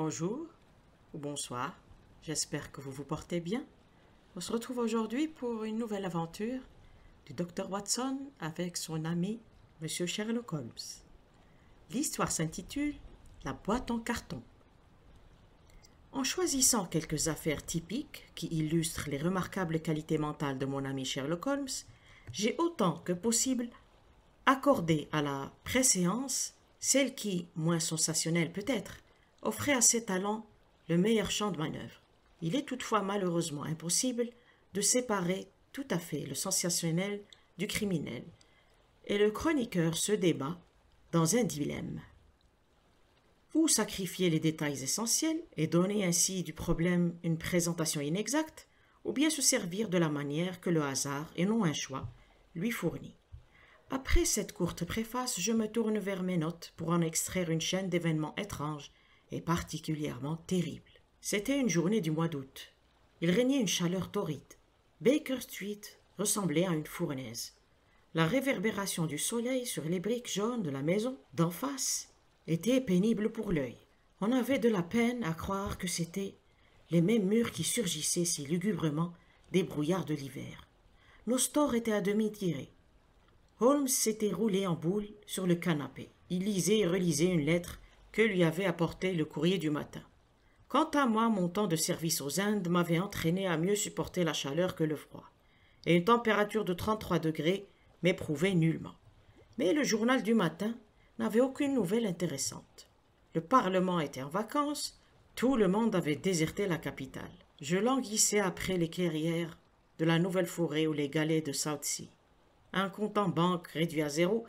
Bonjour ou bonsoir, j'espère que vous vous portez bien. On se retrouve aujourd'hui pour une nouvelle aventure du docteur Watson avec son ami Monsieur Sherlock Holmes. L'histoire s'intitule La boîte en carton. En choisissant quelques affaires typiques qui illustrent les remarquables qualités mentales de mon ami Sherlock Holmes, j'ai autant que possible accordé à la préséance celle qui, moins sensationnelle peut-être, offrait à ses talents le meilleur champ de manœuvre. Il est toutefois malheureusement impossible de séparer tout à fait le sensationnel du criminel, et le chroniqueur se débat dans un dilemme. Ou sacrifier les détails essentiels et donner ainsi du problème une présentation inexacte, ou bien se servir de la manière que le hasard, et non un choix, lui fournit. Après cette courte préface, je me tourne vers mes notes pour en extraire une chaîne d'événements étranges et particulièrement terribles. C'était une journée du mois d'août. Il régnait une chaleur torride. Baker Street ressemblait à une fournaise. La réverbération du soleil sur les briques jaunes de la maison d'en face était pénible pour l'œil. On avait de la peine à croire que c'étaient les mêmes murs qui surgissaient si lugubrement des brouillards de l'hiver. Nos stores étaient à demi tirés. Holmes s'était roulé en boule sur le canapé. Il lisait et relisait une lettre que lui avait apportée le courrier du matin. Quant à moi, mon temps de service aux Indes m'avait entraîné à mieux supporter la chaleur que le froid, et une température de 33 degrés m'éprouvait nullement. Mais le journal du matin n'avait aucune nouvelle intéressante. Le Parlement était en vacances, tout le monde avait déserté la capitale. Je languissais après les clairières de la nouvelle forêt ou les galets de Southsea. Un compte en banque réduit à zéro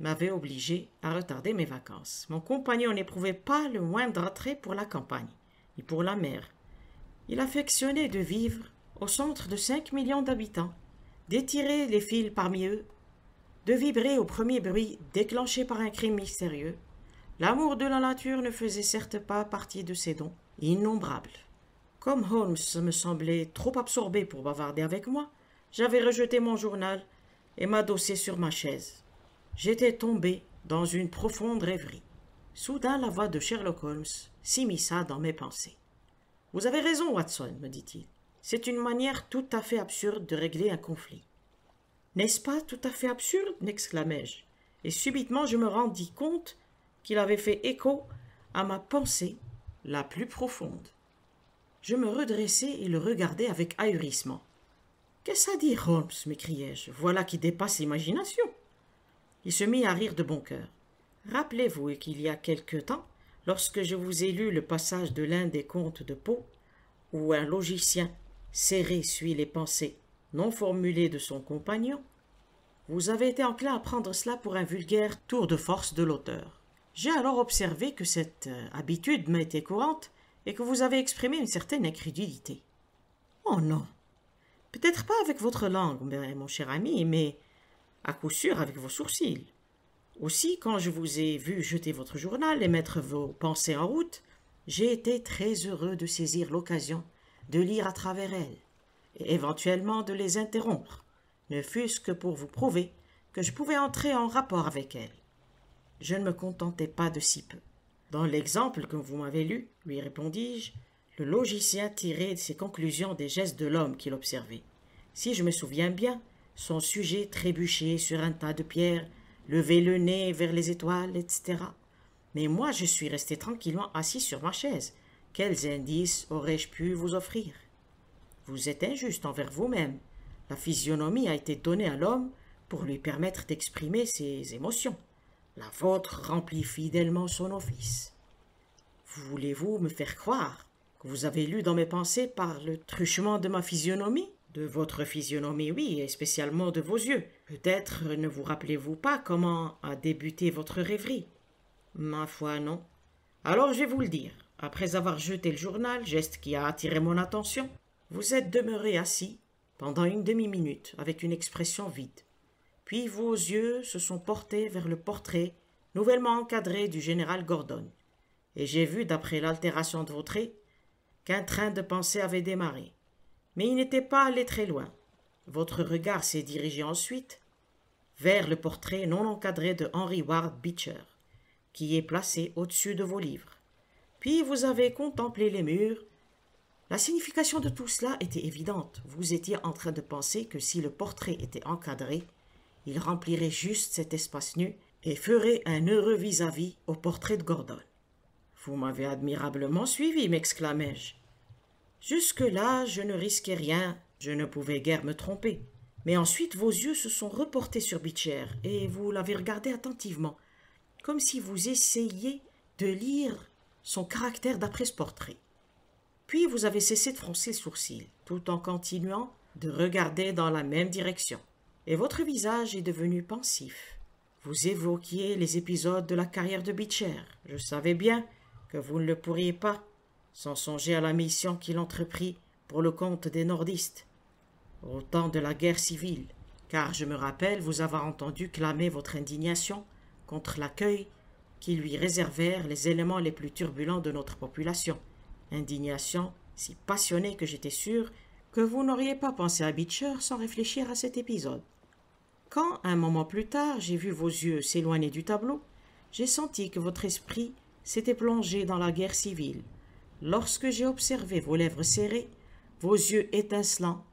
m'avait obligé à retarder mes vacances. Mon compagnon n'éprouvait pas le moindre attrait pour la campagne, ni pour la mer. Il affectionnait de vivre au centre de cinq millions d'habitants, d'étirer les fils parmi eux, de vibrer au premier bruit déclenché par un crime mystérieux. L'amour de la nature ne faisait certes pas partie de ses dons, innombrables. Comme Holmes me semblait trop absorbé pour bavarder avec moi, j'avais rejeté mon journal et m'adossé sur ma chaise. J'étais tombé dans une profonde rêverie. Soudain, la voix de Sherlock Holmes s'immisça dans mes pensées. Vous avez raison, Watson, me dit-il. C'est une manière tout à fait absurde de régler un conflit. N'est-ce pas tout à fait absurde? m'exclamai-je, et subitement je me rendis compte qu'il avait fait écho à ma pensée la plus profonde. Je me redressai et le regardai avec ahurissement. Qu'est-ce à dire, Holmes m'écriai-je. Voilà qui dépasse l'imagination. Il se mit à rire de bon cœur. Rappelez-vous qu'il y a quelque temps, lorsque je vous ai lu le passage de l'un des contes de Poe, où un logicien serré suit les pensées non formulées de son compagnon, vous avez été enclin à prendre cela pour un vulgaire tour de force de l'auteur. J'ai alors observé que cette euh, habitude m'a été courante et que vous avez exprimé une certaine incrédulité. Oh non. Peut-être pas avec votre langue, mon cher ami, mais à coup sûr avec vos sourcils. Aussi, quand je vous ai vu jeter votre journal et mettre vos pensées en route, j'ai été très heureux de saisir l'occasion de lire à travers elles, et éventuellement de les interrompre, ne fût-ce que pour vous prouver que je pouvais entrer en rapport avec elles. Je ne me contentais pas de si peu. Dans l'exemple que vous m'avez lu, lui répondis-je, le logicien tirait ses conclusions des gestes de l'homme qu'il observait. Si je me souviens bien, son sujet trébuchait sur un tas de pierres, levait le nez vers les étoiles, etc. Mais moi, je suis resté tranquillement assis sur ma chaise. Quels indices aurais-je pu vous offrir? Vous êtes injuste envers vous-même. La physionomie a été donnée à l'homme pour lui permettre d'exprimer ses émotions. La vôtre remplit fidèlement son office. Voulez-vous me faire croire que vous avez lu dans mes pensées par le truchement de ma physionomie? De votre physionomie, oui, et spécialement de vos yeux. Peut-être ne vous rappelez-vous pas comment a débuté votre rêverie. Ma foi, non. Alors je vais vous le dire. Après avoir jeté le journal, geste qui a attiré mon attention, vous êtes demeuré assis pendant une demi-minute avec une expression vide. Puis vos yeux se sont portés vers le portrait nouvellement encadré du général Gordon, et j'ai vu, d'après l'altération de vos traits, qu'un train de pensée avait démarré. Mais il n'était pas allé très loin. Votre regard s'est dirigé ensuite vers le portrait non encadré de Henry Ward Beecher, qui est placé au-dessus de vos livres. Puis vous avez contemplé les murs. La signification de tout cela était évidente. Vous étiez en train de penser que si le portrait était encadré, il remplirait juste cet espace nu et ferait un heureux vis-à-vis au portrait de Gordon. Vous m'avez admirablement suivi, m'exclamai-je. Jusque-là, je ne risquais rien, je ne pouvais guère me tromper. Mais ensuite vos yeux se sont reportés sur Beecher, et vous l'avez regardé attentivement, comme si vous essayiez de lire son caractère d'après ce portrait. Puis vous avez cessé de froncer le sourcil, tout en continuant de regarder dans la même direction, et votre visage est devenu pensif. Vous évoquiez les épisodes de la carrière de Beecher. Je savais bien que vous ne le pourriez pas, sans songer à la mission qu'il entreprit pour le compte des nordistes au temps de la guerre civile, car je me rappelle vous avoir entendu clamer votre indignation contre l'accueil qui lui réservèrent les éléments les plus turbulents de notre population. Indignation si passionnée que j'étais sûr que vous n'auriez pas pensé à Beecher sans réfléchir à cet épisode. Quand, un moment plus tard, j'ai vu vos yeux s'éloigner du tableau, j'ai senti que votre esprit s'était plongé dans la guerre civile. Lorsque j'ai observé vos lèvres serrées, vos yeux étincelants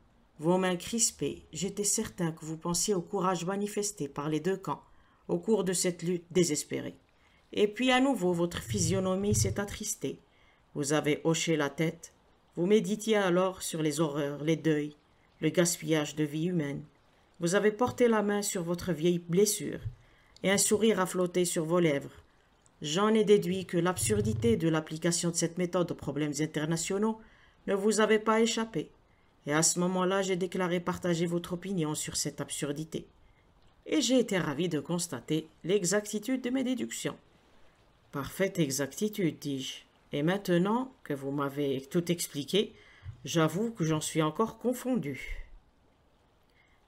vos mains crispées, j'étais certain que vous pensiez au courage manifesté par les deux camps au cours de cette lutte désespérée. Et puis à nouveau votre physionomie s'est attristée. Vous avez hoché la tête. Vous méditiez alors sur les horreurs, les deuils, le gaspillage de vie humaine. Vous avez porté la main sur votre vieille blessure, et un sourire a flotté sur vos lèvres. J'en ai déduit que l'absurdité de l'application de cette méthode aux problèmes internationaux ne vous avait pas échappé et à ce moment-là j'ai déclaré partager votre opinion sur cette absurdité. Et j'ai été ravi de constater l'exactitude de mes déductions. Parfaite exactitude, dis-je. Et maintenant que vous m'avez tout expliqué, j'avoue que j'en suis encore confondu.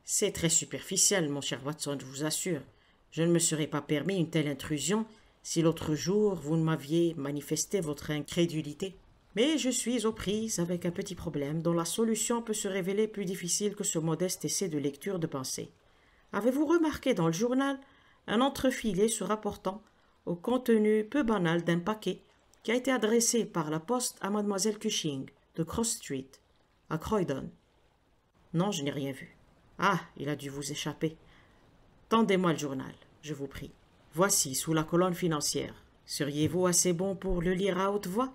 C'est très superficiel, mon cher Watson, je vous assure. Je ne me serais pas permis une telle intrusion si l'autre jour vous ne m'aviez manifesté votre incrédulité. Mais je suis aux prises avec un petit problème dont la solution peut se révéler plus difficile que ce modeste essai de lecture de pensée. Avez-vous remarqué dans le journal un entrefilé se rapportant au contenu peu banal d'un paquet qui a été adressé par la poste à mademoiselle Cushing de Cross Street, à Croydon? Non, je n'ai rien vu. Ah, il a dû vous échapper. Tendez-moi le journal, je vous prie. Voici, sous la colonne financière. Seriez-vous assez bon pour le lire à haute voix?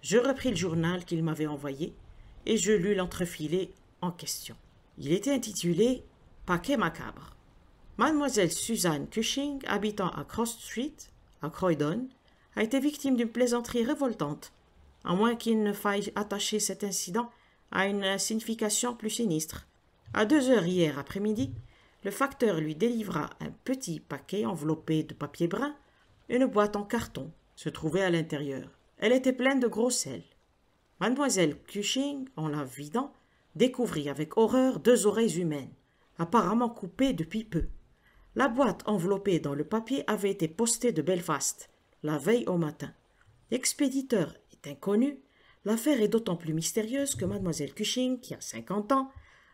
Je repris le journal qu'il m'avait envoyé et je lus l'entrefilé en question. Il était intitulé Paquet macabre. Mademoiselle Suzanne Cushing, habitant à Cross Street, à Croydon, a été victime d'une plaisanterie révoltante, à moins qu'il ne faille attacher cet incident à une signification plus sinistre. À deux heures hier après-midi, le facteur lui délivra un petit paquet enveloppé de papier brun. Une boîte en carton se trouvait à l'intérieur. Elle était pleine de gros sel. Mademoiselle Cushing, en la vidant, découvrit avec horreur deux oreilles humaines, apparemment coupées depuis peu. La boîte enveloppée dans le papier avait été postée de Belfast, la veille au matin. L'expéditeur est inconnu. L'affaire est d'autant plus mystérieuse que mademoiselle Cushing, qui a cinquante ans,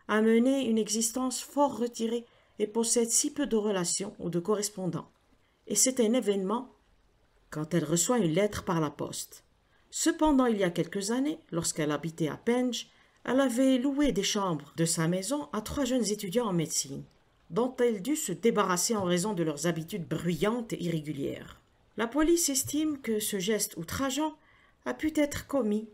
a mené une existence fort retirée et possède si peu de relations ou de correspondants. Et c'est un événement quand elle reçoit une lettre par la poste. Cependant, il y a quelques années, lorsqu'elle habitait à Penge, elle avait loué des chambres de sa maison à trois jeunes étudiants en médecine, dont elle dut se débarrasser en raison de leurs habitudes bruyantes et irrégulières. La police estime que ce geste outrageant a pu être commis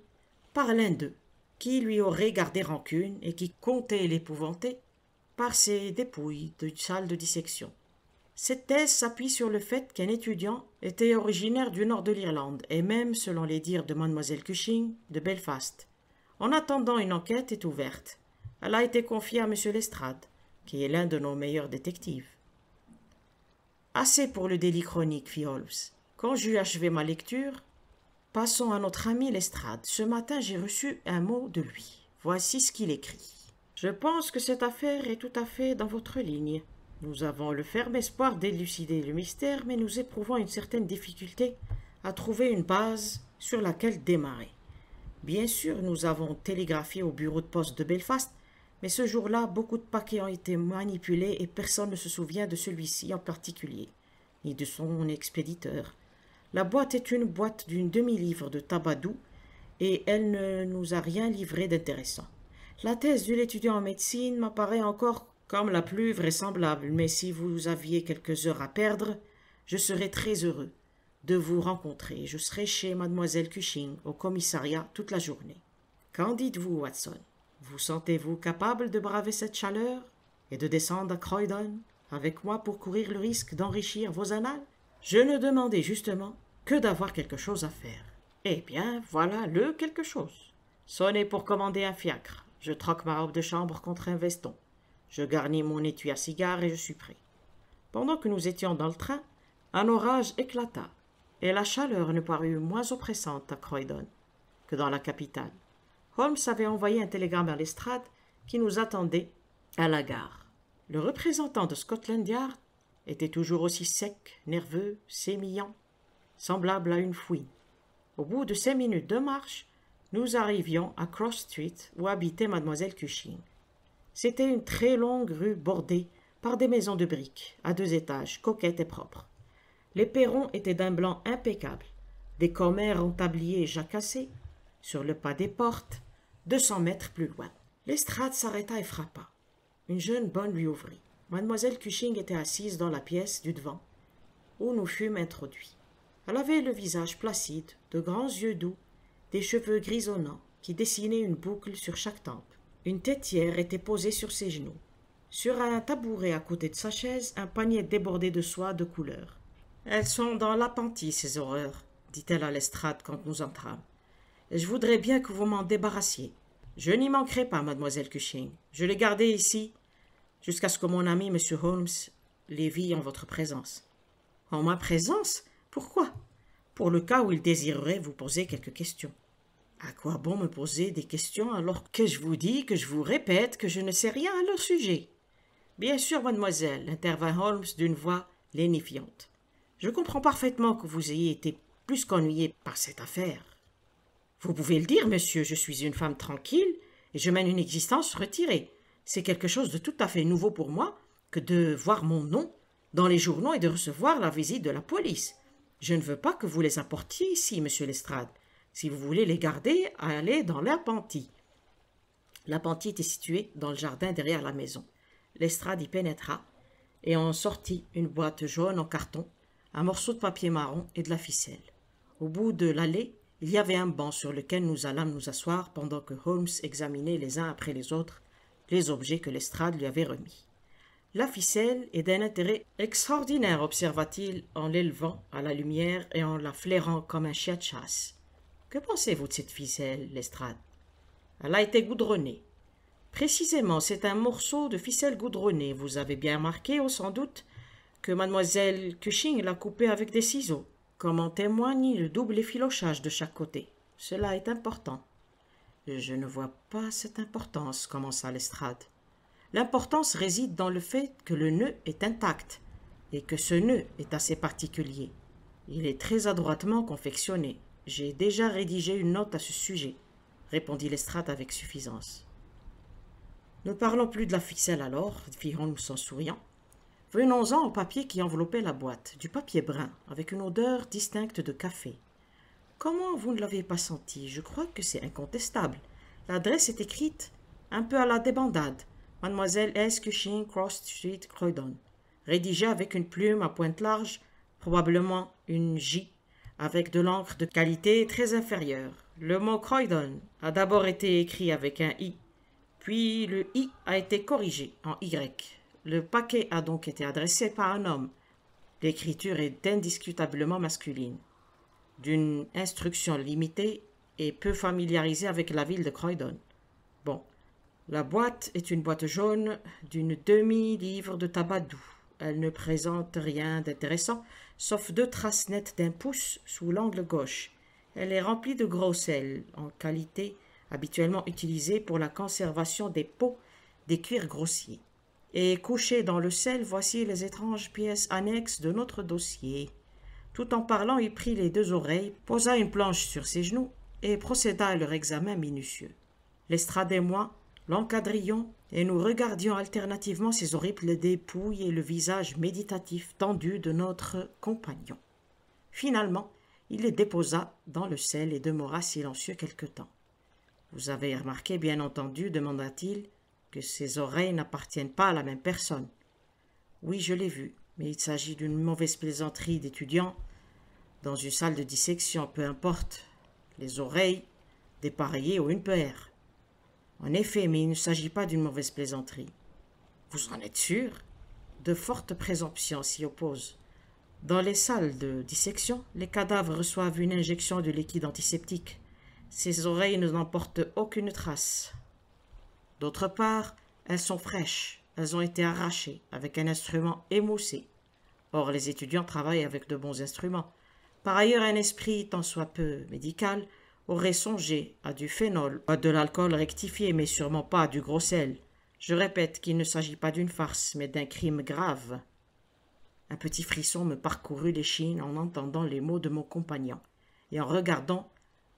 par l'un d'eux, qui lui aurait gardé rancune et qui comptait l'épouvanter par ses dépouilles de salle de dissection. Cette thèse s'appuie sur le fait qu'un étudiant était originaire du nord de l'Irlande et même, selon les dires de mademoiselle Cushing, de Belfast. En attendant, une enquête est ouverte. Elle a été confiée à M. Lestrade, qui est l'un de nos meilleurs détectives. Assez pour le délit chronique, fit Holmes. Quand j'eus achevé ma lecture, passons à notre ami Lestrade. Ce matin, j'ai reçu un mot de lui. Voici ce qu'il écrit. Je pense que cette affaire est tout à fait dans votre ligne. Nous avons le ferme espoir d'élucider le mystère, mais nous éprouvons une certaine difficulté à trouver une base sur laquelle démarrer. Bien sûr, nous avons télégraphié au bureau de poste de Belfast, mais ce jour-là, beaucoup de paquets ont été manipulés et personne ne se souvient de celui-ci en particulier, ni de son expéditeur. La boîte est une boîte d'une demi-livre de tabac doux et elle ne nous a rien livré d'intéressant. La thèse de l'étudiant en médecine m'apparaît encore comme la plus vraisemblable, mais si vous aviez quelques heures à perdre, je serais très heureux de vous rencontrer. Je serai chez mademoiselle Cushing au commissariat toute la journée. Qu'en dites-vous, Watson? Vous sentez-vous capable de braver cette chaleur et de descendre à Croydon avec moi pour courir le risque d'enrichir vos annales? Je ne demandais justement que d'avoir quelque chose à faire. Eh bien, voilà le quelque chose. Sonnez pour commander un fiacre. Je troque ma robe de chambre contre un veston. Je garnis mon étui à cigare et je suis prêt. Pendant que nous étions dans le train, un orage éclata, et la chaleur ne parut moins oppressante à Croydon que dans la capitale. Holmes avait envoyé un télégramme à l'estrade qui nous attendait à la gare. Le représentant de Scotland Yard était toujours aussi sec, nerveux, sémillant, semblable à une fouine. Au bout de cinq minutes de marche, nous arrivions à Cross Street où habitait mademoiselle Cushing. C'était une très longue rue bordée par des maisons de briques, à deux étages, coquettes et propres. Les perrons étaient d'un blanc impeccable, des commères en tablier jacassé, sur le pas des portes, deux cents mètres plus loin. L'estrade s'arrêta et frappa. Une jeune bonne lui ouvrit. Mademoiselle Cushing était assise dans la pièce du devant, où nous fûmes introduits. Elle avait le visage placide, de grands yeux doux, des cheveux grisonnants qui dessinaient une boucle sur chaque tempe. Une têtière était posée sur ses genoux. Sur un tabouret à côté de sa chaise, un panier débordé de soie de couleur. Elles sont dans l'appentis, ces horreurs, dit-elle à l'estrade quand nous entrâmes. Je voudrais bien que vous m'en débarrassiez. Je n'y manquerai pas, mademoiselle Cushing. Je l'ai gardé ici jusqu'à ce que mon ami M. Holmes les vit en votre présence. En ma présence? Pourquoi? Pour le cas où il désirerait vous poser quelques questions. À quoi bon me poser des questions alors que je vous dis, que je vous répète, que je ne sais rien à leur sujet? Bien sûr, mademoiselle, intervint Holmes d'une voix lénifiante. Je comprends parfaitement que vous ayez été plus qu'ennuyé par cette affaire. Vous pouvez le dire, monsieur, je suis une femme tranquille et je mène une existence retirée. C'est quelque chose de tout à fait nouveau pour moi que de voir mon nom dans les journaux et de recevoir la visite de la police. Je ne veux pas que vous les apportiez ici, monsieur Lestrade. Si vous voulez les garder, allez dans l'appentis. L'appentis était situé dans le jardin derrière la maison. Lestrade y pénétra et en sortit une boîte jaune en carton, un morceau de papier marron et de la ficelle. Au bout de l'allée, il y avait un banc sur lequel nous allâmes nous asseoir pendant que Holmes examinait les uns après les autres les objets que l'estrade lui avait remis. La ficelle est d'un intérêt extraordinaire, observa-t-il en l'élevant à la lumière et en la flairant comme un chien de chasse. Que pensez-vous de cette ficelle, Lestrade? Elle a été goudronnée. Précisément, c'est un morceau de ficelle goudronnée. Vous avez bien remarqué, sans doute, que mademoiselle Cushing l'a coupé avec des ciseaux, comme en témoigne le double effilochage de chaque côté. Cela est important. Je ne vois pas cette importance, commença Lestrade. L'importance réside dans le fait que le nœud est intact, et que ce nœud est assez particulier. Il est très adroitement confectionné. J'ai déjà rédigé une note à ce sujet, répondit Lestrade avec suffisance. Ne parlons plus de la ficelle alors, fit Holmes en souriant. Venons-en au papier qui enveloppait la boîte, du papier brun, avec une odeur distincte de café. Comment vous ne l'avez pas senti? Je crois que c'est incontestable. L'adresse est écrite un peu à la débandade. Mademoiselle S. Cushing, Cross Street, Croydon. Rédigée avec une plume à pointe large, probablement une J avec de l'encre de qualité très inférieure. Le mot Croydon a d'abord été écrit avec un I, puis le I a été corrigé en Y. Le paquet a donc été adressé par un homme. L'écriture est indiscutablement masculine. D'une instruction limitée et peu familiarisée avec la ville de Croydon. Bon, la boîte est une boîte jaune d'une demi-livre de tabac doux. Elle ne présente rien d'intéressant, sauf deux traces nettes d'un pouce sous l'angle gauche. Elle est remplie de gros sel, en qualité habituellement utilisée pour la conservation des peaux des cuirs grossiers. Et couchée dans le sel, voici les étranges pièces annexes de notre dossier. Tout en parlant, il prit les deux oreilles, posa une planche sur ses genoux et procéda à leur examen minutieux. Lestrade et moi l'encadrions et nous regardions alternativement ces horribles dépouilles et le visage méditatif tendu de notre compagnon. Finalement, Il les déposa dans le sel et demeura silencieux quelque temps. Vous avez remarqué, bien entendu, demanda-t-il, que ces oreilles n'appartiennent pas à la même personne. Oui, je l'ai vu, mais il s'agit d'une mauvaise plaisanterie d'étudiants dans une salle de dissection, peu importe. Les oreilles dépareillées ou une paire. En effet, mais il ne s'agit pas d'une mauvaise plaisanterie. Vous en êtes sûr? De fortes présomptions s'y opposent. Dans les salles de dissection, les cadavres reçoivent une injection de liquide antiseptique. Ces oreilles ne n'emportent aucune trace. D'autre part, elles sont fraîches. Elles ont été arrachées avec un instrument émoussé. Or, les étudiants travaillent avec de bons instruments. Par ailleurs, un esprit, tant soit peu médical, aurait songé à du phénol, à de l'alcool rectifié, mais sûrement pas à du gros sel. Je répète qu'il ne s'agit pas d'une farce, mais d'un crime grave. Un petit frisson me parcourut l'échine en entendant les mots de mon compagnon, et en regardant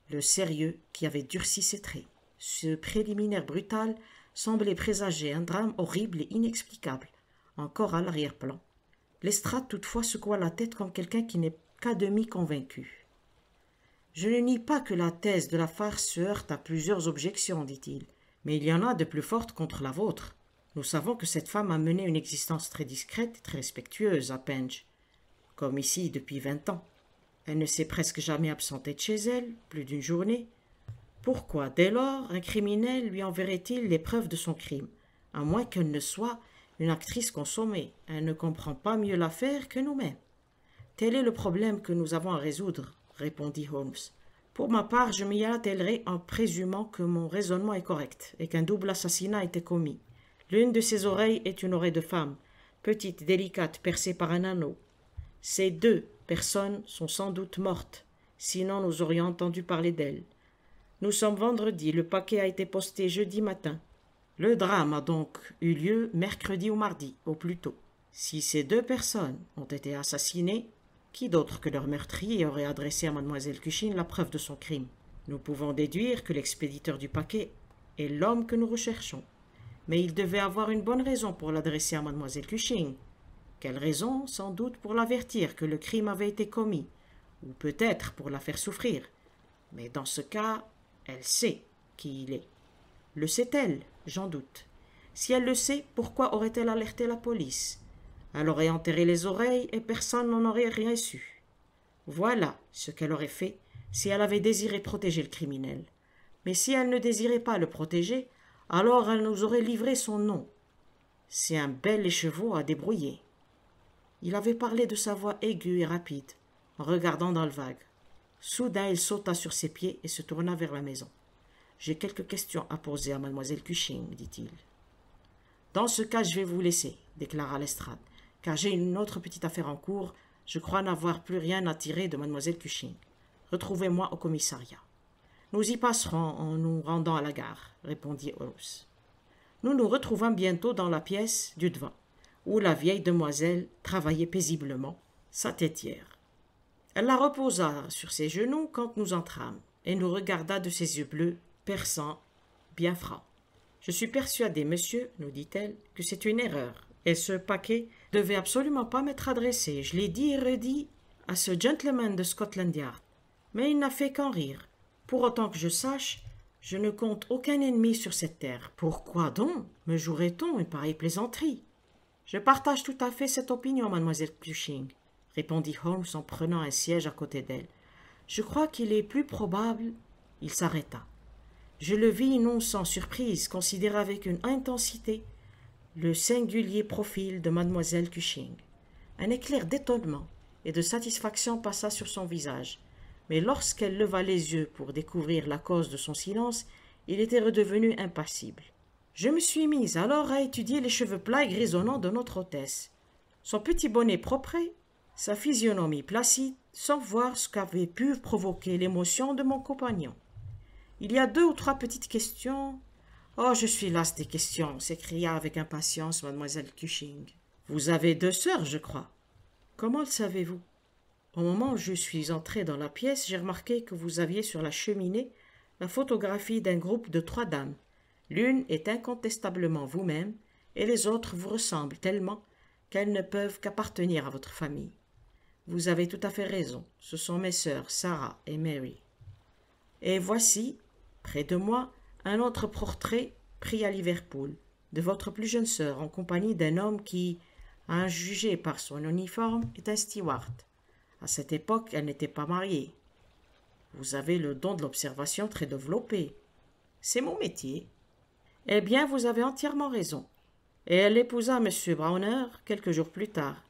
le sérieux qui avait durci ses traits. Ce préliminaire brutal semblait présager un drame horrible et inexplicable, encore à l'arrière-plan. Lestrade toutefois secoua la tête comme quelqu'un qui n'est qu'à demi convaincu. Je ne nie pas que la thèse de la farce se heurte à plusieurs objections, dit-il, mais il y en a de plus fortes contre la vôtre. Nous savons que cette femme a mené une existence très discrète et très respectueuse à Penge, comme ici depuis vingt ans. Elle ne s'est presque jamais absentée de chez elle, plus d'une journée. Pourquoi, dès lors, un criminel lui enverrait-il les preuves de son crime, à moins qu'elle ne soit une actrice consommée? Elle ne comprend pas mieux l'affaire que nous-mêmes. Tel est le problème que nous avons à résoudre, répondit Holmes. Pour ma part, je m'y attellerai en présumant que mon raisonnement est correct et qu'un double assassinat a été commis. L'une de ses oreilles est une oreille de femme, petite, délicate, percée par un anneau. Ces deux personnes sont sans doute mortes, sinon nous aurions entendu parler d'elles. Nous sommes vendredi, le paquet a été posté jeudi matin. Le drame a donc eu lieu mercredi ou mardi, au plus tôt. Si ces deux personnes ont été assassinées, qui d'autre que leur meurtrier aurait adressé à mademoiselle Cushing la preuve de son crime? Nous pouvons déduire que l'expéditeur du paquet est l'homme que nous recherchons. Mais il devait avoir une bonne raison pour l'adresser à mademoiselle Cushing. Quelle raison? Sans doute pour l'avertir que le crime avait été commis, ou peut-être pour la faire souffrir. Mais dans ce cas, elle sait qui il est. Le sait-elle? J'en doute. Si elle le sait, pourquoi aurait-elle alerté la police? Elle aurait enterré les oreilles et personne n'en aurait rien su. Voilà ce qu'elle aurait fait si elle avait désiré protéger le criminel. Mais si elle ne désirait pas le protéger, alors elle nous aurait livré son nom. C'est un bel écheveau à débrouiller. Il avait parlé de sa voix aiguë et rapide, en regardant dans le vague. Soudain, il sauta sur ses pieds et se tourna vers la maison. J'ai quelques questions à poser à mademoiselle Cushing, dit-il. Dans ce cas, je vais vous laisser, déclara Lestrade car j'ai une autre petite affaire en cours. Je crois n'avoir plus rien à tirer de mademoiselle Cushing. Retrouvez-moi au commissariat. Nous y passerons en nous rendant à la gare, répondit Holmes. Nous nous retrouvâmes bientôt dans la pièce du devant, où la vieille demoiselle travaillait paisiblement sa têtière. Elle la reposa sur ses genoux quand nous entrâmes, et nous regarda de ses yeux bleus, perçants, bien francs. Je suis persuadée, monsieur, nous dit-elle, que c'est une erreur, et ce paquet devait absolument pas m'être adressé. Je l'ai dit et redit à ce gentleman de Scotland Yard. Mais il n'a fait qu'en rire. Pour autant que je sache, je ne compte aucun ennemi sur cette terre. Pourquoi donc me jouerait-on une pareille plaisanterie? Je partage tout à fait cette opinion, mademoiselle Cushing, répondit Holmes en prenant un siège à côté d'elle. Je crois qu'il est plus probable. Il s'arrêta. Je le vis non sans surprise, considérer avec une intensité le singulier profil de mademoiselle Cushing. Un éclair d'étonnement et de satisfaction passa sur son visage, mais lorsqu'elle leva les yeux pour découvrir la cause de son silence, il était redevenu impassible. Je me suis mise alors à étudier les cheveux plats et grisonnants de notre hôtesse, son petit bonnet propre, sa physionomie placide, sans voir ce qu'avait pu provoquer l'émotion de mon compagnon. Il y a deux ou trois petites questions Oh, je suis lasse des questions, s'écria avec impatience mademoiselle Cushing. Vous avez deux sœurs, je crois. Comment le savez-vous? Au moment où je suis entrée dans la pièce, j'ai remarqué que vous aviez sur la cheminée la photographie d'un groupe de trois dames. L'une est incontestablement vous-même, et les autres vous ressemblent tellement qu'elles ne peuvent qu'appartenir à votre famille. Vous avez tout à fait raison. Ce sont mes sœurs, Sarah et Mary. Et voici, près de moi, un autre portrait pris à Liverpool, de votre plus jeune sœur, en compagnie d'un homme qui, à en juger par son uniforme, est un steward. À cette époque, elle n'était pas mariée. Vous avez le don de l'observation très développé. C'est mon métier. Eh bien, vous avez entièrement raison. Et elle épousa M. Browner quelques jours plus tard.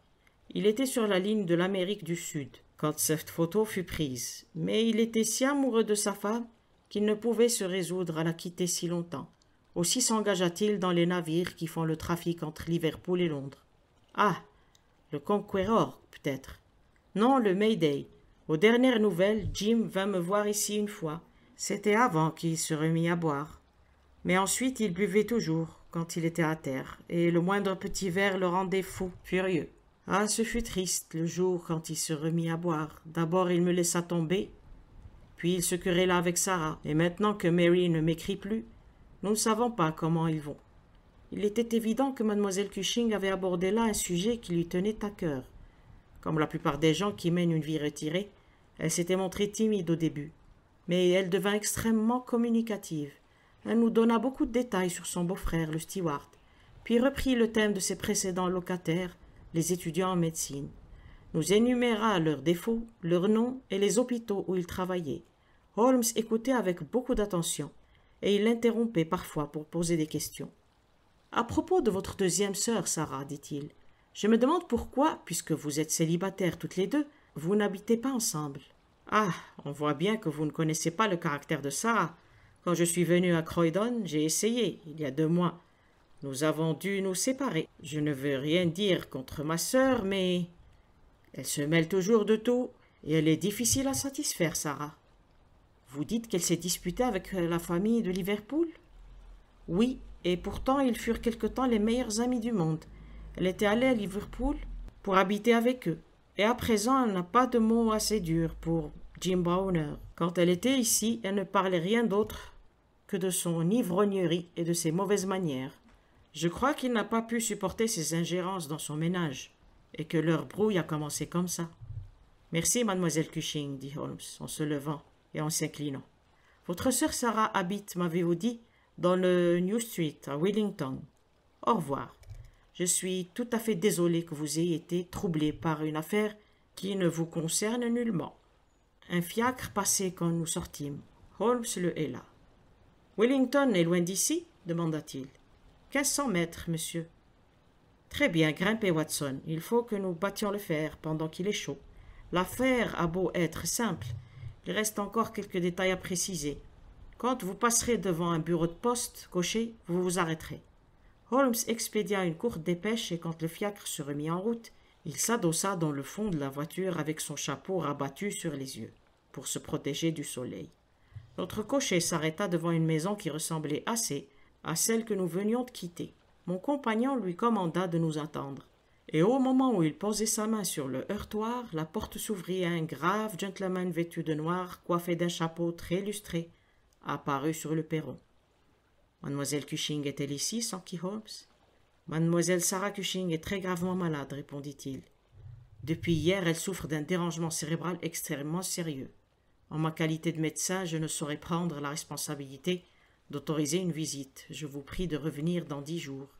Il était sur la ligne de l'Amérique du Sud quand cette photo fut prise, mais il était si amoureux de sa femme qu'il ne pouvait se résoudre à la quitter si longtemps. Aussi s'engagea-t-il dans les navires qui font le trafic entre Liverpool et Londres. Ah. Le Conqueror, peut-être. Non, le Mayday. Aux dernières nouvelles, Jim vint me voir ici une fois. C'était avant qu'il se remît à boire. Mais ensuite il buvait toujours, quand il était à terre, et le moindre petit verre le rendait fou, furieux. Ah, ce fut triste le jour quand il se remit à boire. D'abord il me laissa tomber, puis il se querella avec Sarah, et maintenant que Mary ne m'écrit plus, nous ne savons pas comment ils vont. Il était évident que mademoiselle Cushing avait abordé là un sujet qui lui tenait à cœur. Comme la plupart des gens qui mènent une vie retirée, elle s'était montrée timide au début, mais elle devint extrêmement communicative. Elle nous donna beaucoup de détails sur son beau-frère, le steward, puis reprit le thème de ses précédents locataires, les étudiants en médecine. Nous énuméra leurs défauts, leurs noms et les hôpitaux où ils travaillaient. Holmes écoutait avec beaucoup d'attention, et il l'interrompait parfois pour poser des questions. À propos de votre deuxième sœur, Sarah, dit-il, je me demande pourquoi, puisque vous êtes célibataires toutes les deux, vous n'habitez pas ensemble. Ah, on voit bien que vous ne connaissez pas le caractère de Sarah. Quand je suis venu à Croydon, j'ai essayé, il y a deux mois. Nous avons dû nous séparer. Je ne veux rien dire contre ma sœur, mais elle se mêle toujours de tout, et elle est difficile à satisfaire, Sarah. Vous dites qu'elle s'est disputée avec la famille de Liverpool? Oui, et pourtant ils furent quelque temps les meilleurs amis du monde. Elle était allée à Liverpool pour habiter avec eux, et à présent elle n'a pas de mots assez durs pour Jim Browner. Quand elle était ici, elle ne parlait rien d'autre que de son ivrognerie et de ses mauvaises manières. Je crois qu'il n'a pas pu supporter ses ingérences dans son ménage, et que leur brouille a commencé comme ça. Merci, mademoiselle Cushing, dit Holmes, en se levant et en s'inclinant. Votre sœur Sarah habite, m'avez-vous dit, dans le New Street, à Wellington. Au revoir. Je suis tout à fait désolé que vous ayez été troublé par une affaire qui ne vous concerne nullement. Un fiacre passait quand nous sortîmes. Holmes le héla. Wellington est loin d'ici? demanda-t-il. Quinze cents mètres, monsieur. Très bien, grimpez, Watson. Il faut que nous battions le fer pendant qu'il est chaud. L'affaire a beau être simple, il reste encore quelques détails à préciser. Quand vous passerez devant un bureau de poste coché, vous vous arrêterez. Holmes expédia une courte dépêche et quand le fiacre se remit en route, il s'adossa dans le fond de la voiture avec son chapeau rabattu sur les yeux, pour se protéger du soleil. Notre cocher s'arrêta devant une maison qui ressemblait assez à celle que nous venions de quitter. Mon compagnon lui commanda de nous attendre et au moment où il posait sa main sur le heurtoir, la porte s'ouvrit et un grave gentleman vêtu de noir, coiffé d'un chapeau très lustré, apparut sur le perron. Mademoiselle Cushing est-elle ici, s'enquit Holmes? Mademoiselle Sarah Cushing est très gravement malade, répondit-il. Depuis hier, elle souffre d'un dérangement cérébral extrêmement sérieux. En ma qualité de médecin, je ne saurais prendre la responsabilité d'autoriser une visite. Je vous prie de revenir dans dix jours.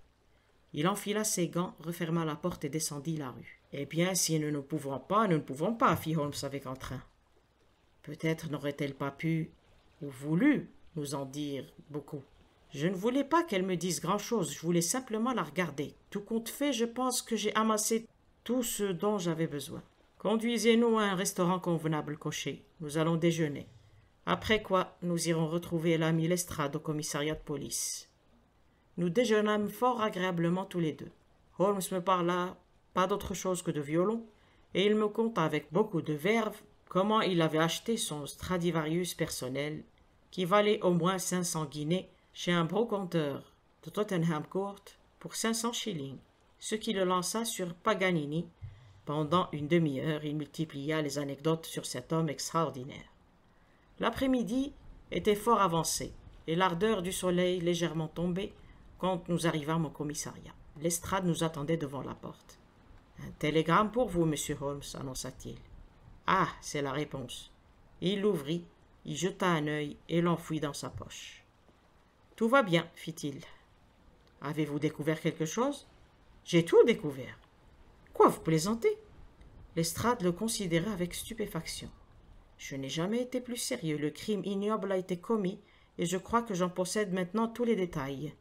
Il enfila ses gants, referma la porte et descendit la rue. Eh bien, si nous ne pouvons pas, nous ne pouvons pas, fit Holmes avec entrain. Peut-être n'aurait-elle pas pu ou voulu nous en dire beaucoup. Je ne voulais pas qu'elle me dise grand-chose, je voulais simplement la regarder. Tout compte fait, je pense que j'ai amassé tout ce dont j'avais besoin. Conduisez-nous à un restaurant convenable, cocher. Nous allons déjeuner. Après quoi, nous irons retrouver l'ami Lestrade au commissariat de police. Nous déjeunâmes fort agréablement tous les deux. Holmes me parla pas d'autre chose que de violon, et il me conta avec beaucoup de verve comment il avait acheté son Stradivarius personnel, qui valait au moins cinq cents guinées chez un brocanteur de Tottenham Court pour cinq cents shillings, ce qui le lança sur Paganini. Pendant une demi-heure, il multiplia les anecdotes sur cet homme extraordinaire. L'après-midi était fort avancé, et l'ardeur du soleil légèrement tombée quand nous arrivâmes au commissariat. L'estrade nous attendait devant la porte. Un télégramme pour vous, monsieur Holmes, annonça-t-il. Ah, c'est la réponse. Il l'ouvrit, y jeta un œil et l'enfouit dans sa poche. Tout va bien, fit-il. Avez-vous découvert quelque chose? J'ai tout découvert. Quoi, vous plaisantez? Lestrade le considérait avec stupéfaction. Je n'ai jamais été plus sérieux. Le crime ignoble a été commis, et je crois que j'en possède maintenant tous les détails.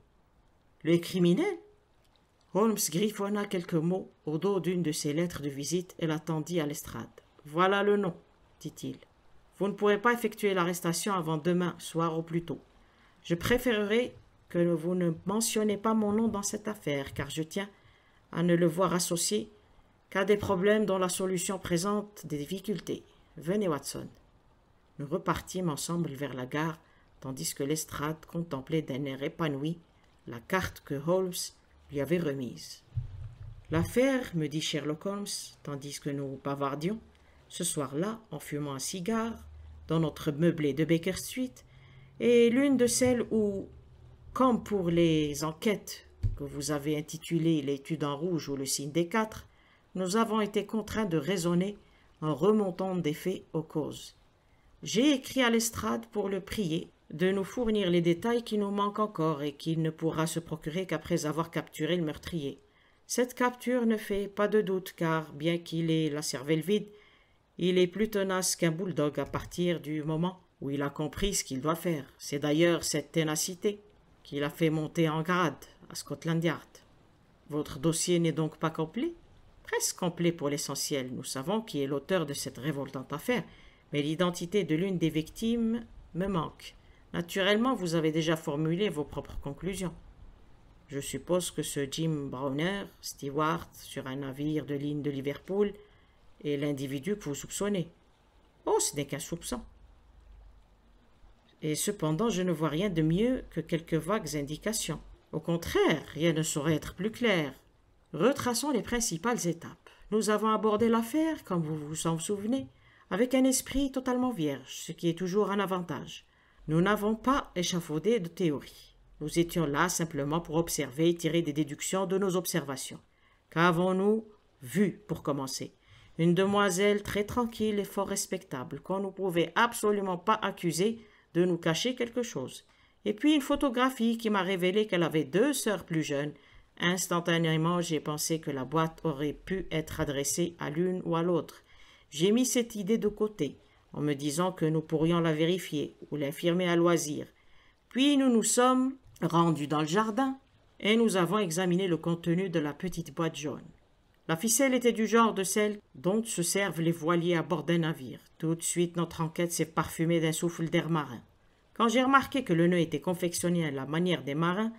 Le criminel Holmes griffonna quelques mots au dos d'une de ses lettres de visite et l'attendit à l'estrade. Voilà le nom, dit-il. Vous ne pourrez pas effectuer l'arrestation avant demain soir au plus tôt. Je préférerais que vous ne mentionnez pas mon nom dans cette affaire, car je tiens à ne le voir associé qu'à des problèmes dont la solution présente des difficultés. Venez, Watson. Nous repartîmes ensemble vers la gare, tandis que Lestrade contemplait d'un air épanoui la carte que Holmes lui avait remise. L'affaire, me dit Sherlock Holmes, tandis que nous bavardions, ce soir-là, en fumant un cigare, dans notre meublé de Baker Street, est l'une de celles où, comme pour les enquêtes que vous avez intitulées l'étude en rouge ou le signe des quatre, nous avons été contraints de raisonner en remontant des faits aux causes. J'ai écrit à l'estrade pour le prier de nous fournir les détails qui nous manquent encore et qu'il ne pourra se procurer qu'après avoir capturé le meurtrier. Cette capture ne fait pas de doute car, bien qu'il ait la cervelle vide, il est plus tenace qu'un bulldog à partir du moment où il a compris ce qu'il doit faire. C'est d'ailleurs cette ténacité qui l'a fait monter en grade à Scotland Yard. Votre dossier n'est donc pas complet? Presque complet pour l'essentiel. Nous savons qui est l'auteur de cette révoltante affaire, mais l'identité de l'une des victimes me manque. Naturellement, vous avez déjà formulé vos propres conclusions. Je suppose que ce Jim Browner, steward sur un navire de ligne de Liverpool, est l'individu que vous soupçonnez. Oh, ce n'est qu'un soupçon. Et cependant, je ne vois rien de mieux que quelques vagues indications. Au contraire, rien ne saurait être plus clair. Retraçons les principales étapes. Nous avons abordé l'affaire, comme vous vous en souvenez, avec un esprit totalement vierge, ce qui est toujours un avantage. Nous n'avons pas échafaudé de théorie. Nous étions là simplement pour observer et tirer des déductions de nos observations. Qu'avons-nous vu pour commencer? Une demoiselle très tranquille et fort respectable, qu'on ne pouvait absolument pas accuser de nous cacher quelque chose. Et puis une photographie qui m'a révélé qu'elle avait deux sœurs plus jeunes. Instantanément, j'ai pensé que la boîte aurait pu être adressée à l'une ou à l'autre. J'ai mis cette idée de côté en me disant que nous pourrions la vérifier ou l'infirmer à loisir. Puis nous nous sommes rendus dans le jardin et nous avons examiné le contenu de la petite boîte jaune. La ficelle était du genre de celle dont se servent les voiliers à bord d'un navire. Tout de suite, notre enquête s'est parfumée d'un souffle d'air marin. Quand j'ai remarqué que le nœud était confectionné à la manière des marins,